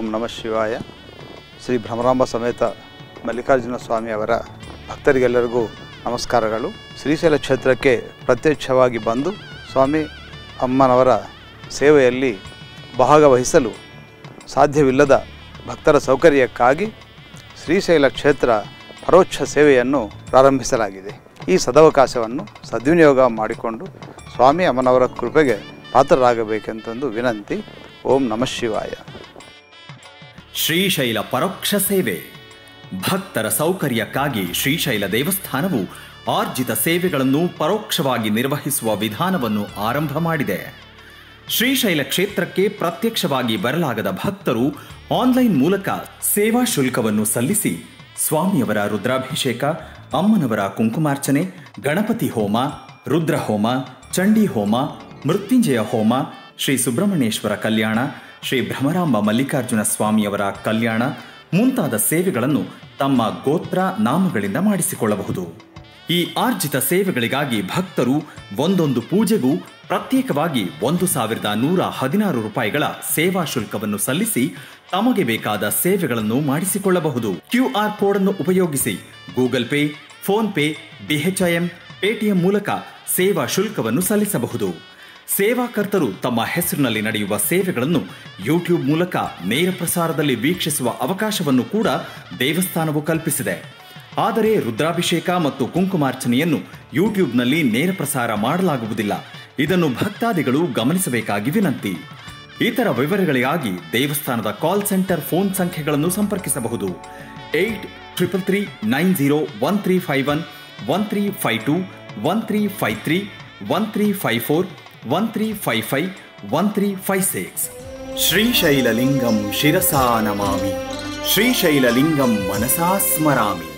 ಓಂ ನಮಃ ಶಿವಾಯ. ಶ್ರೀ ಭ್ರಮರಾಂಬ ಸಮೇತ ಮಲ್ಲಿಕಾರ್ಜುನ ಸ್ವಾಮಿ ಅವರ ಭಕ್ತರಿಗೆಲ್ಲರಿಗೂ ನಮಸ್ಕಾರಗಳು. ಶ್ರೀಶೈಲ ಕ್ಷೇತ್ರಕ್ಕೆ ಪ್ರತ್ಯಕ್ಷವಾಗಿ ಬಂದು ಸ್ವಾಮಿ ಅಮ್ಮನವರ ಸೇವೆಯಲ್ಲಿ ಭಾಗವಹಿಸಲು ಸಾಧ್ಯವಿಲ್ಲದ ಭಕ್ತರ ಸೌಕರ್ಯಕ್ಕಾಗಿ ಶ್ರೀಶೈಲ ಕ್ಷೇತ್ರ ಪರೋಕ್ಷ ಸೇವೆಯನ್ನು ಪ್ರಾರಂಭಿಸಲಾಗಿದೆ. ಈ ಸದವಕಾಶವನ್ನು ಸದ್ವಿನಿಯೋಗ ಮಾಡಿಕೊಂಡು ಸ್ವಾಮಿ ಅಮ್ಮನವರ ಕೃಪೆಗೆ ಪಾತ್ರರಾಗಬೇಕೆಂತಂದು ವಿನಂತಿ. ಓಂ ನಮಃ ಶಿವಾಯ. ಶ್ರೀಶೈಲ ಪರೋಕ್ಷ ಸೇವೆ. ಭಕ್ತರ ಸೌಕರ್ಯಕ್ಕಾಗಿ ಶ್ರೀಶೈಲ ದೇವಸ್ಥಾನವು ಆರ್ಜಿತ ಸೇವೆಗಳನ್ನು ಪರೋಕ್ಷವಾಗಿ ನಿರ್ವಹಿಸುವ ವಿಧಾನವನ್ನು ಆರಂಭ ಮಾಡಿದೆ. ಶ್ರೀಶೈಲ ಕ್ಷೇತ್ರಕ್ಕೆ ಪ್ರತ್ಯಕ್ಷವಾಗಿ ಬರಲಾಗದ ಭಕ್ತರು ಆನ್ಲೈನ್ ಮೂಲಕ ಸೇವಾ ಶುಲ್ಕವನ್ನು ಸಲ್ಲಿಸಿ ಸ್ವಾಮಿಯವರ ರುದ್ರಾಭಿಷೇಕ, ಅಮ್ಮನವರ ಕುಂಕುಮಾರ್ಚನೆ, ಗಣಪತಿ ಹೋಮ, ರುದ್ರಹೋಮ, ಚಂಡಿ ಹೋಮ, ಮೃತ್ಯುಂಜಯ ಹೋಮ, ಶ್ರೀ ಸುಬ್ರಹ್ಮಣ್ಯೇಶ್ವರ ಕಲ್ಯಾಣ ಶ್ರೀ ಭ್ರಮರಾಂಬ ಮಲ್ಲಿಕಾರ್ಜುನ ಸ್ವಾಮಿಯವರ ಕಲ್ಯಾಣ ಮುಂತಾದ ಸೇವೆಗಳನ್ನು ತಮ್ಮ ಗೋತ್ರ ನಾಮಗಳಿಂದ ಮಾಡಿಸಿಕೊಳ್ಳಬಹುದು. ಈ ಆರ್ಜಿತ ಸೇವೆಗಳಿಗಾಗಿ ಭಕ್ತರು ಒಂದೊಂದು ಪೂಜೆಗೂ ಪ್ರತ್ಯೇಕವಾಗಿ ಒಂದು ಸಾವಿರದ ನೂರ ಹದಿನಾರು ರೂಪಾಯಿಗಳ ಸೇವಾ ಶುಲ್ಕವನ್ನು ಸಲ್ಲಿಸಿ ತಮಗೆ ಬೇಕಾದ ಸೇವೆಗಳನ್ನು ಮಾಡಿಸಿಕೊಳ್ಳಬಹುದು. ಕ್ಯೂ ಆರ್ ಕೋಡ್ ಅನ್ನು ಉಪಯೋಗಿಸಿ Google Pay, PhonePe BHIM Paytm ಮೂಲಕ ಸೇವಾ ಶುಲ್ಕವನ್ನು ಸಲ್ಲಿಸಬಹುದು. ಸೇವಾಕರ್ತರು ತಮ್ಮ ಹೆಸರಿನಲ್ಲಿ ನಡೆಯುವ ಸೇವೆಗಳನ್ನು ಯೂಟ್ಯೂಬ್ ಮೂಲಕ ನೇರ ಪ್ರಸಾರದಲ್ಲಿ ವೀಕ್ಷಿಸುವ ಅವಕಾಶವನ್ನು ಕೂಡ ದೇವಸ್ಥಾನವು ಕಲ್ಪಿಸಿದೆ. ಆದರೆ ರುದ್ರಾಭಿಷೇಕ ಮತ್ತು ಕುಂಕುಮಾರ್ಚನೆಯನ್ನು ಯೂಟ್ಯೂಬ್ನಲ್ಲಿ ನೇರ ಪ್ರಸಾರ ಮಾಡಲಾಗುವುದಿಲ್ಲ. ಇದನ್ನು ಭಕ್ತಾದಿಗಳು ಗಮನಿಸಬೇಕಾಗಿ ವಿನಂತಿ. ಇತರ ವಿವರಗಳಿಗಾಗಿ ದೇವಸ್ಥಾನದ ಕಾಲ್ ಸೆಂಟರ್ ಫೋನ್ ಸಂಖ್ಯೆಗಳನ್ನು ಸಂಪರ್ಕಿಸಬಹುದು. Eight triple three nine zero one three five one one three five two one three five three one three five four one three five five one three five six ಶ್ರೀಶೈಲಲಿಂಗಂ ಶಿರಸಾ ನಮಾಮಿ ಶ್ರೀಶೈಲಲಿಂಗಂ ಮನಸಾ ಸ್ಮರಾಮಿ